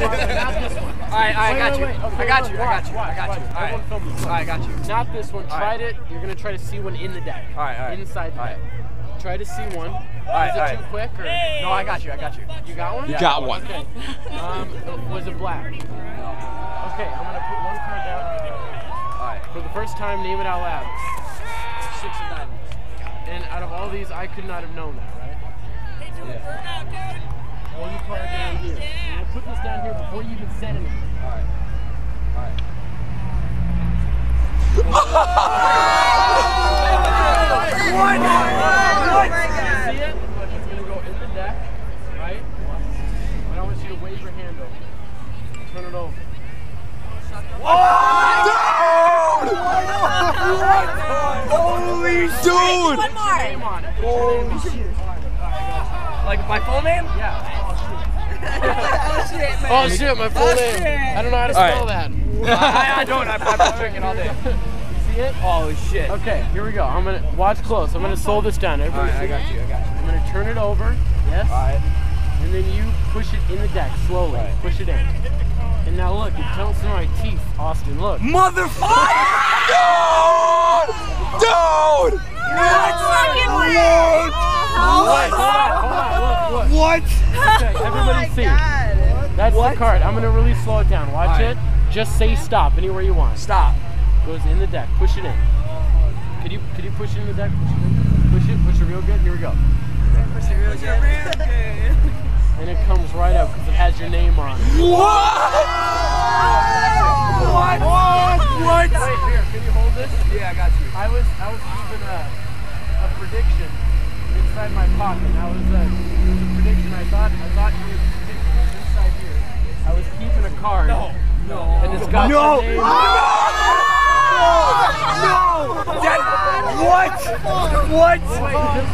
Not this one. All right, I got you. I got you. I got you. I got you. watch. All right. Everyone film this All one. right, I got you. Not this one. All Try right. it. You're gonna try to see one in the deck. All right, all right. Inside the All deck. Try to see one. right, Is it all too quick or? No, I got you. I got you. You got one? You got one. Okay. Um, was it black? Okay, I'm gonna put one card down. All right. For the first time, name it out loud. Six and nine. And out of all these, I could not have known that, right? One card down here. I'm gonna put this down here before you even said anything. All right. All right. See it? It's gonna go in the deck, right? And I want you to wave your hand over. Turn it over. Holy dude! One more. Name on it. Put your name on it. Like my full name? Yeah. Oh shit, man. Oh shit, my full name. Oh, I don't know how to All right. spell that. I, I don't. I've, I've been drinking all day. You see it? Oh shit. Okay, here we go. I'm gonna watch close. I'm gonna slow this down. All Everybody right, I got it? you. I got you. I'm gonna turn it over. Yes. All right. And then you push it in the deck slowly. Right. Push it in. And now look, it tells some of my teeth, Austin. Look. Motherfucker! Dude! Dude! Fucking way. Wait, hold on, hold on, look, look. What? Okay, everybody see it. That's the card. I'm gonna really slow it down. Watch Alright. it. Just say stop anywhere you want. Stop. Goes in the deck. Push it in. Could you could you push it in the deck? Push it in. Push it. Push it real good. Here we go. Push it real good. And it comes right out because it has your name on it. What? What? What? Wait, here. Can you hold this? Yeah, I got you. I was I was keeping a, uh, a prediction inside my pocket. That was a, it was a prediction. I thought I thought you would predict it was inside here. I was keeping a card. No. No. And it's got No. your name. No! That, what? What? Wait, just,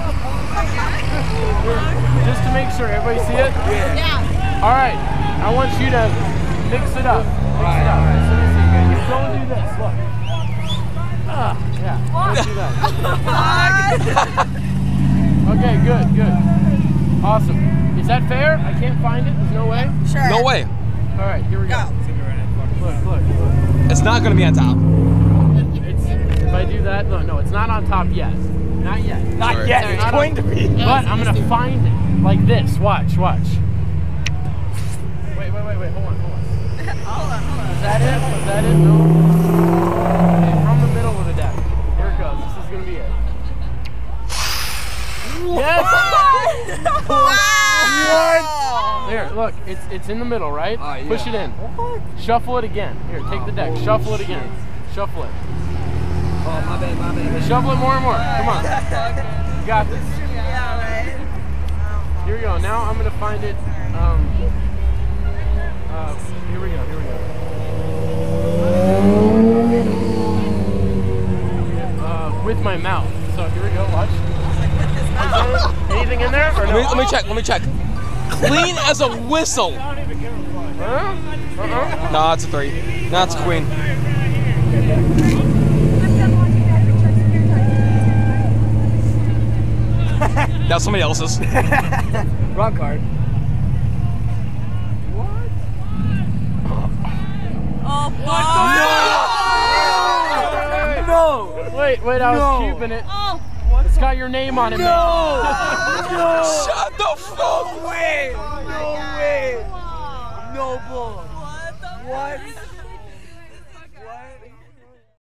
just to make sure everybody see it. Yeah. All right. I want you to mix it up. Mix it up. So see. Don't do this. Look. Ah, yeah. Don't do that. Okay, good, good. Awesome. Is that fair? I can't find it. There's no way. Sure. No way. All right, here we go. Go. Look, look, look. It's not gonna be on top. It's if I do that, no, no, it's not on top yet. Not yet. Not Sorry. yet. Sorry. It's Not going on- to be. But I'm gonna find it like this. Watch, watch. Wait, wait, wait, wait. Hold on, hold on. Hold on, hold on. Is that it? Was that it? No. Okay, from the middle of the deck. Here it goes. This is gonna be it. Yes. What? There, look. It's it's in the middle, right? Ah, yeah. Push it in. Shuffle it again. Here, take the deck. Shuffle it again. Shuffle it. Oh, my bad, my bad. Shuffle it more and more. Come on. You got this. Yeah, right. Here we go. Now I'm gonna find it. Um, uh, here we go. Here we go. Uh, with my mouth. So here we go. Watch. Anything in there or Let me, let me check. Let me check. Clean as a whistle. Huh? Uh-uh. No, it's a three. No, it's a queen. That's somebody else's. Wrong card. What? Oh, fuck. No! No! Wait, wait. I was No. cubing it. Oh. It's got your name on it. man. No! Shut the fuck. No way! No way! No bull! What the What?